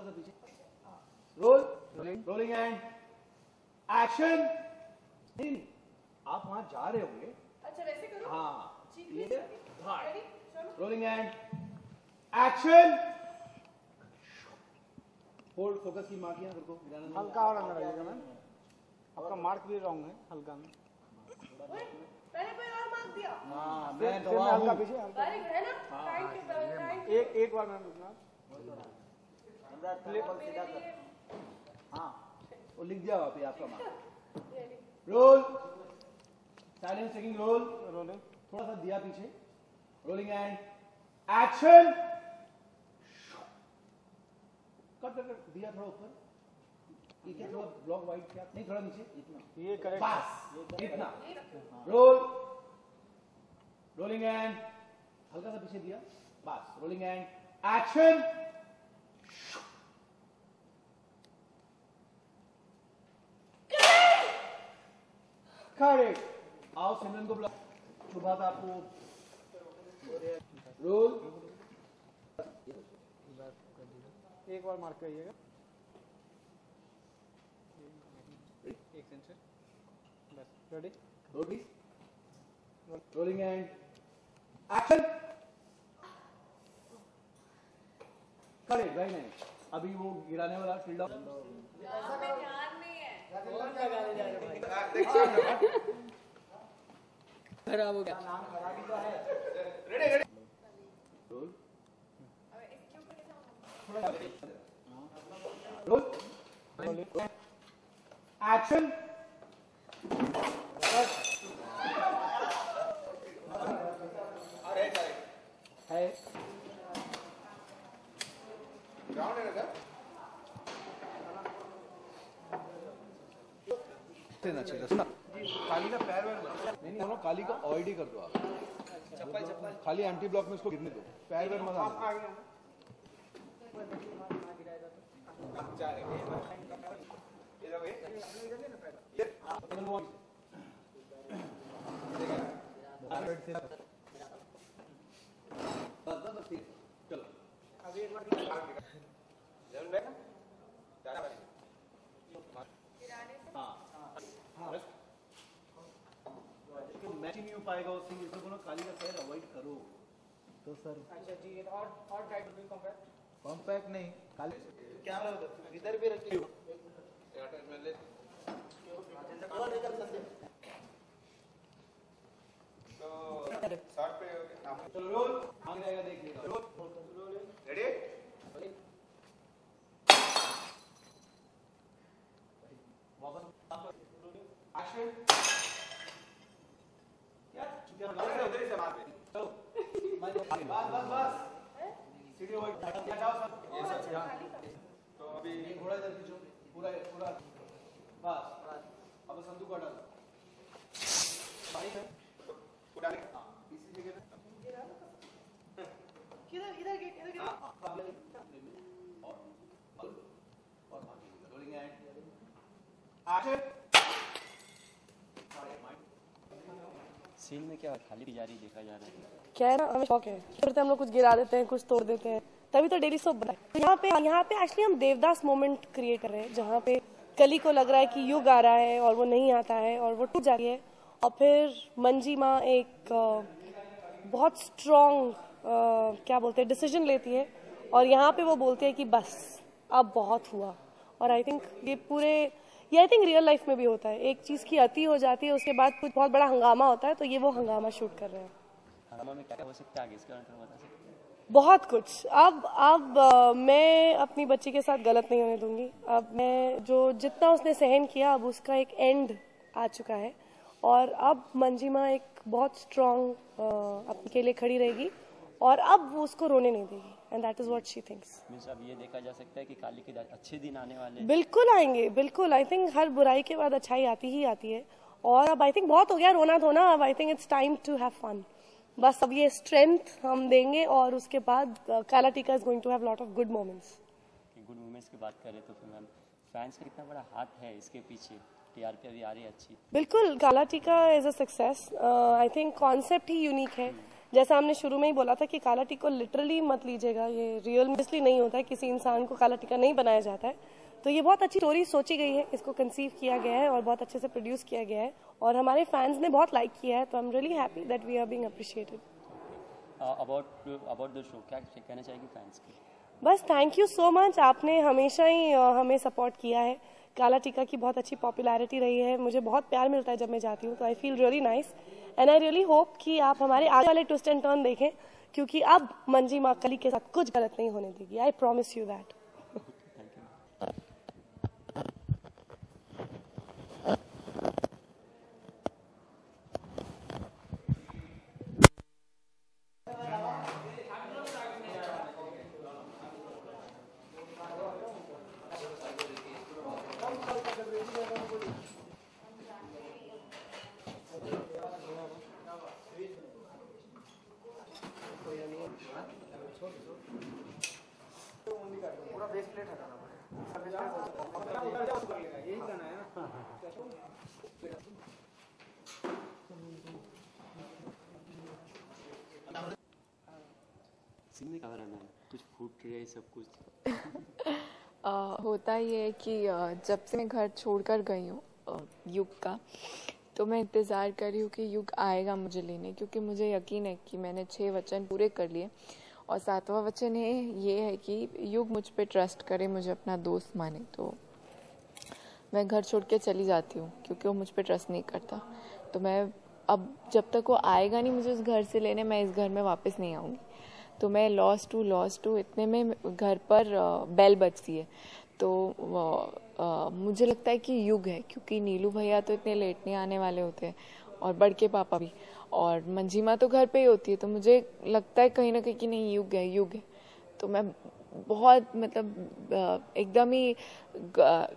थोड़ा सा पीछे roll rolling rolling and action नहीं आप वहाँ जा रहे होंगे। अच्छा वैसे करो। हाँ। ये रेडी चलो। Rolling and action hold focus की मार्क यहाँ को हल्का और अंदर आइएगा मैम। आपका मार्क भी रॉन्ग है हल्का में। ओए मैंने कोई और मार्क दिया। हाँ मैं गवाह हल्का पीछे हल्का। अरे है ना? थैंक यू थैंक एक एक बार मैम रुकना। हाँ वो लिख दिया वहाँ आपका mark roll. Silence taking roll. Rolling. थोड़ा सा दिया पीछे। Rolling and action. Cut cut दिया थोड़ा ऊपर। ये थोड़ा ब्लॉक वाइट क्या? नहीं थोड़ा नीचे। इतना। ये करेक्ट। बस। इतना। रोल। रोलिंग एंड हल्का सा पीछे दिया। बस। Rolling and action. खड़े आओ सिमरन को बुला सुबह था आपको। रोल एक बार मार्क करिएगा। एक सेंसर बस। Ready please rolling and action खड़े वेरी नाइस अभी वो गिराने वाला फ़ील्ड ऑफ़ ध्यान नहीं है। खराब हो गया। एक्शन देना चाहिए सुना काली का पैर वैर नहीं नहीं काली का ऑइडी कर दो आप चप्पल चप्पल खाली एंटी ब्लॉक में इसको गिरने दो पैर वैर मत आने दो। बस बस बस ठीक है। चलो गिराने से हाँ हाँ बस तो मैच ही नहीं हो पाएगा उस सिंगल को बोलो काली का पैर अवॉइड करो। तो सर अच्छा जी और और टाइट टू कॉम्पैक्ट कॉम्पैक्ट नहीं काली। इधर भी रखिए चलो रोल आगे जाएगा देख लेगा रोल रेडी वापस। एक्शन यार चुतिया लगा उधर उधर से मार पे चलो बस बस बस। सीढ़ी ओवर हटाओ सब। ये सब तो अभी ये घोड़ा इधर खींचो पूरा पूरा। बस अब संदूक को हटा दो। बाइक है उड़ाने हाँ इसी जगह पे। किधर इधर इधर हाँ, और और भागेगा रोलिंग एंड एक्शन सीन में क्या खाली तिजारी देखा जा रहा है? क्या है ना, हमें शौक है। फिर हम लोग कुछ गिरा देते हैं, कुछ तोड़ देते हैं। तभी तो डेली सोप बनाए। तो यहाँ पे यहाँ पे एक्चुअली हम देवदास मोमेंट क्रिएट कर रहे हैं, जहाँ पे कली को लग रहा है कि युग आ रहा है और वो नहीं आता है और वो टूट जाती है। और फिर मंजी माँ एक बहुत स्ट्रॉन्ग क्या बोलते हैं डिसीज़न लेती है। और यहाँ पे वो बोलती है कि बस, अब बहुत हुआ। और आई थिंक ये पूरे ये आई थिंक रियल लाइफ में भी होता है। एक चीज़ की अति हो जाती है उसके बाद कुछ बहुत बड़ा हंगामा होता है तो ये वो हंगामा शूट कर रहे हैं। हंगामा में क्या क्या हो सकता है आगे इसके बारे बता सकते हैं? बहुत कुछ। अब अब मैं अपनी बच्ची के साथ गलत नहीं होने दूँगी। अब मैं जो जितना उसने सहन किया अब उसका एक एंड आ चुका है। और अब मंजिमा एक बहुत स्ट्रांग अपने के लिए खड़ी रहेगी। और अब वो उसको रोने नहीं देगी। And that is what she thinks means अब ये देखा जा सकता है कि काली के अच्छे दिन आने वाले हैं। बिल्कुल आएँगे बिल्कुल। आई थिंक हर बुराई के बाद अच्छाई आती ही आती है। और अब आई थिंक बहुत हो गया रोना धोना। अब I think it's time to have fun बस अब ये स्ट्रेंथ हम देंगे और उसके बाद Kaala Teeka is going to have lot of good moments good movements की बात करें तो फिर मैम फैंस का कितना बड़ा हाथ है इसके पीछे। टीआरपी अभी आ रही है अच्छी। बिल्कुल Kaala Teeka is a success I think concept he unique है। जैसा हमने शुरू में ही बोला था कि काला टीका लिटरली मत लीजिएगा ये रियल इसलिए नहीं होता है किसी इंसान को काला टीका नहीं बनाया जाता है। तो ये बहुत अच्छी स्टोरी सोची गई है इसको कंसीव किया गया है और बहुत अच्छे से प्रोड्यूस किया गया है। और हमारे फैंस ने बहुत लाइक किया है तो I am really happy that we are being appreciated about about the show क्या कहना चाहेगी फैंस की? बस थैंक यू सो मच आपने हमेशा ही हमें सपोर्ट किया है। काला टीका की बहुत अच्छी पॉपुलैरिटी रही है। मुझे बहुत प्यार मिलता है जब मैं जाती हूँ तो I feel really nice and I really hope कि आप हमारे आगे वाले ट्विस्ट एंड टर्न देखें, क्योंकि अब मंजी माँ कली के साथ कुछ गलत नहीं होने देगी। I promise you that thank you scene क्या रहना है कुछ फूट रही सब कुछ। अ, होता ये है कि जब से मैं घर छोड़कर गई हूँ युग का तो मैं इंतज़ार कर रही हूँ कि युग आएगा मुझे लेने क्योंकि मुझे यकीन है कि मैंने छः वचन पूरे कर लिए। और सातवां वचन है ये है कि युग मुझ पे ट्रस्ट करे मुझे अपना दोस्त माने तो मैं घर छोड़ के चली जाती हूँ क्योंकि वो मुझ पे ट्रस्ट नहीं करता। तो मैं अब जब तक वो आएगा नहीं मुझे उस घर से लेने मैं इस घर में वापस नहीं आऊँगी। तो मैं लॉस टू लॉस टू इतने में घर पर बेल बजती है। तो मुझे लगता है कि युग है, क्योंकि नीलू भैया तो इतने लेट नहीं आने वाले होते हैं, और बड़ के पापा भी। और मंजीमा तो घर पे ही होती है तो मुझे लगता है कहीं ना कहीं कि नहीं, युग है युग है। तो मैं बहुत मतलब एकदम ही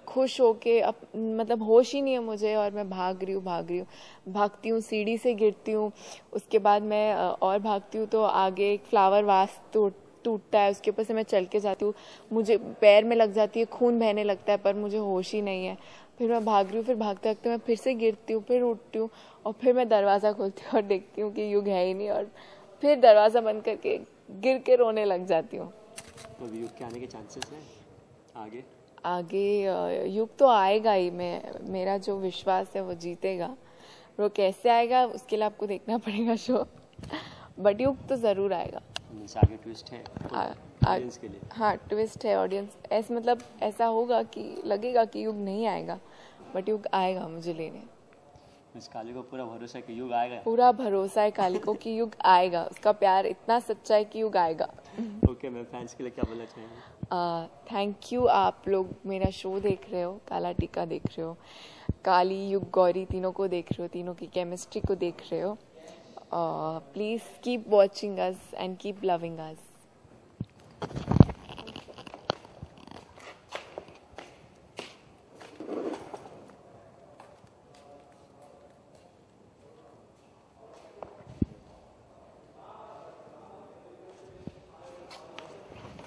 खुश होके अप मतलब होश ही नहीं है मुझे और मैं भाग रही हूँ, भाग रही हूँ। भागती हूँ, सीढ़ी से गिरती हूँ, उसके बाद मैं और भागती हूँ तो आगे एक फ्लावर वास टूट टूटता है, उसके ऊपर से मैं चल के जाती हूँ। मुझे पैर में लग जाती है, खून बहने लगता है, पर मुझे होश ही नहीं है। फिर मैं भाग रही हूँ, फिर भागते भागते मैं फिर से गिरती हूँ, फिर उठती हूँ और फिर मैं दरवाज़ा खोलती हूँ और देखती हूँ कि युग है ही नहीं और फिर दरवाज़ा बंद करके गिर के रोने लग जाती हूँ। तो अभी युग के आने के चांसेस हैं? आगे? आगे युग तो आएगा ही मैं मेरा जो विश्वास है वो जीतेगा। वो कैसे आएगा उसके लिए आपको देखना पड़ेगा शो बट युग तो ज़रूर आएगा। आगे ट्विस्ट है ऑडियंस के लिए। हाँ ट्विस्ट है ऑडियंस ऐसे मतलब ऐसा होगा कि लगेगा कि युग नहीं आएगा बट युग आएगा मुझे लेने। मीन्स काली को पूरा भरोसा है कि युग आएगा। पूरा भरोसा है काली को कि युग आएगा। उसका प्यार इतना सच्चा है कि युग आएगा। ओके मैं फैंस के लिए क्या बोलना चाहेंगे थैंक यू आप लोग मेरा शो देख रहे हो काला टीका देख रहे हो काली युग गौरी तीनों को देख रहे हो तीनों की केमिस्ट्री को देख रहे हो। Please keep watching us and keep loving us